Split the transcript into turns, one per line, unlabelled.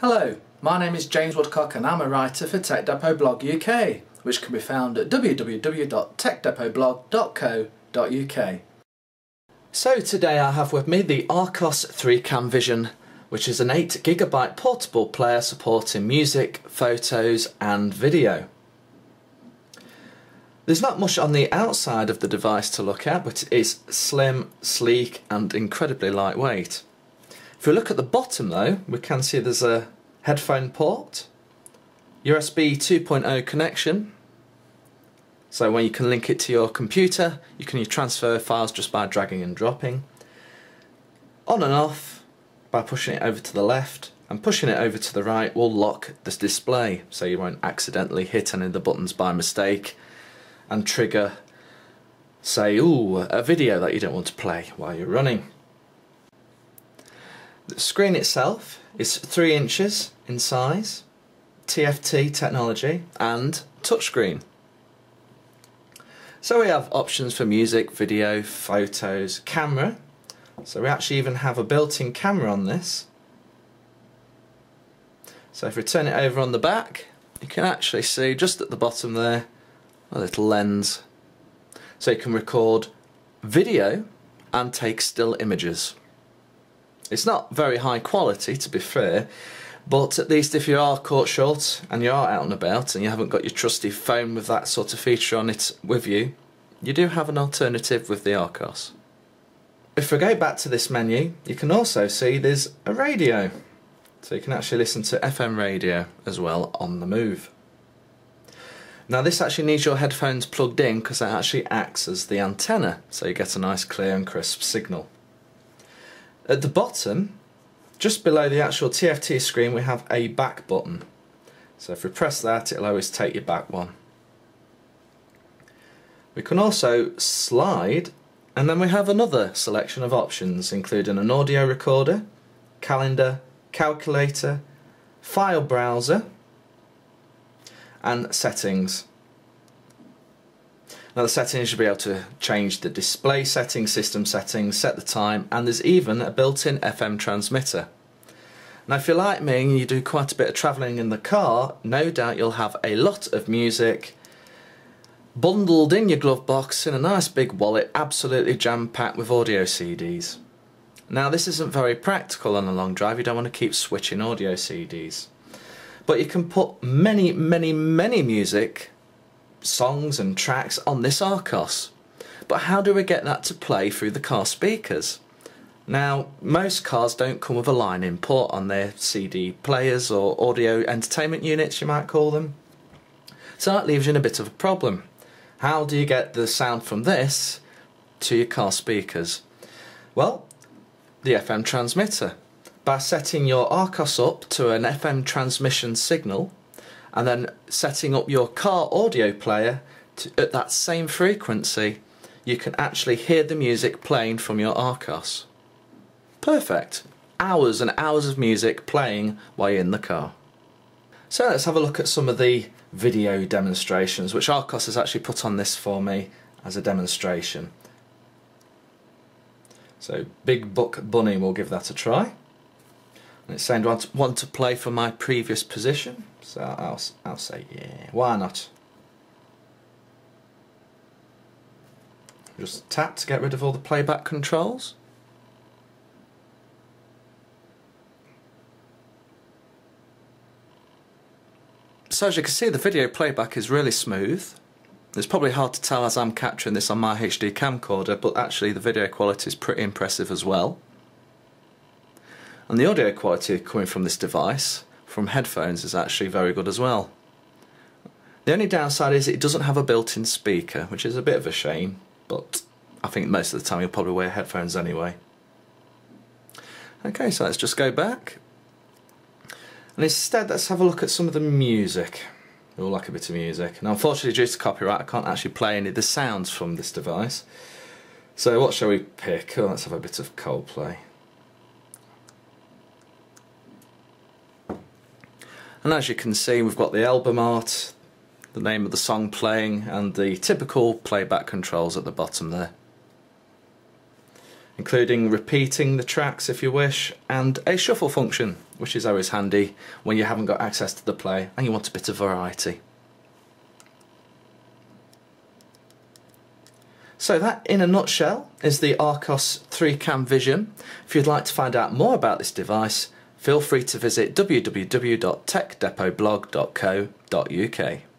Hello, my name is James Woodcock and I'm a writer for Tech Depot Blog UK, which can be found at www.techdepotblog.co.uk. So today I have with me the Archos 3Cam Vision, which is an 8GB portable player supporting music, photos and video. There's not much on the outside of the device to look at, but it is slim, sleek and incredibly lightweight. If we look at the bottom though, we can see there's a headphone port, USB 2.0 connection, so when you can link it to your computer, you can transfer files just by dragging and dropping. On and off by pushing it over to the left, and pushing it over to the right will lock this display so you won't accidentally hit any of the buttons by mistake and trigger say ooh a video that you don't want to play while you're running. The screen itself is 3 inches in size, TFT technology and touchscreen. So we have options for music, video, photos, camera. So we actually even have a built-in camera on this. So if we turn it over on the back, you can actually see just at the bottom there a little lens. So you can record video and take still images. It's not very high quality to be fair, but at least if you are caught short and you are out and about and you haven't got your trusty phone with that sort of feature on it with you, you do have an alternative with the Archos. If we go back to this menu, you can also see there's a radio. So you can actually listen to FM radio as well on the move. Now this actually needs your headphones plugged in because it actually acts as the antenna, so you get a nice clear and crisp signal. At the bottom, just below the actual TFT screen, we have a back button. So if we press that, it'll always take you back one. We can also slide, and then we have another selection of options, including an audio recorder, calendar, calculator, file browser, and settings. Now the settings, you'll be able to change the display settings, system settings, set the time, and there's even a built-in FM transmitter. Now if you're like me and you do quite a bit of travelling in the car, no doubt you'll have a lot of music bundled in your glove box in a nice big wallet, absolutely jam-packed with audio CDs. Now this isn't very practical on a long drive, you don't want to keep switching audio CDs. But you can put many, many, many music songs and tracks on this Archos. But how do we get that to play through the car speakers? Now, most cars don't come with a line in port on their CD players or audio entertainment units, you might call them. So that leaves you in a bit of a problem. How do you get the sound from this to your car speakers? Well, the FM transmitter. By setting your Archos up to an FM transmission signal, and then setting up your car audio player to, at that same frequency, you can actually hear the music playing from your Archos. Perfect. Hours and hours of music playing while in the car. So let's have a look at some of the video demonstrations, which Archos has actually put on this for me as a demonstration. So Big Buck Bunny will give that a try. And it's saying, do I want to play for my previous position? So I'll, I'll say, yeah, why not? Just tap to get rid of all the playback controls. So as you can see the video playback is really smooth. It's probably hard to tell as I'm capturing this on my HD camcorder but actually the video quality is pretty impressive as well. And the audio quality coming from this device, from headphones, is actually very good as well. The only downside is it doesn't have a built-in speaker, which is a bit of a shame, but I think most of the time you'll probably wear headphones anyway. Okay, so let's just go back. And instead, let's have a look at some of the music. We all like a bit of music. And unfortunately, due to copyright, I can't actually play any of the sounds from this device. So what shall we pick? Oh, let's have a bit of Coldplay. And as you can see, we've got the album art, the name of the song playing, and the typical playback controls at the bottom there. Including repeating the tracks if you wish, and a shuffle function which is always handy when you haven't got access to the play and you want a bit of variety. So that, in a nutshell, is the Archos 3 Cam Vision. If you'd like to find out more about this device, feel free to visit www.techdepotblog.co.uk.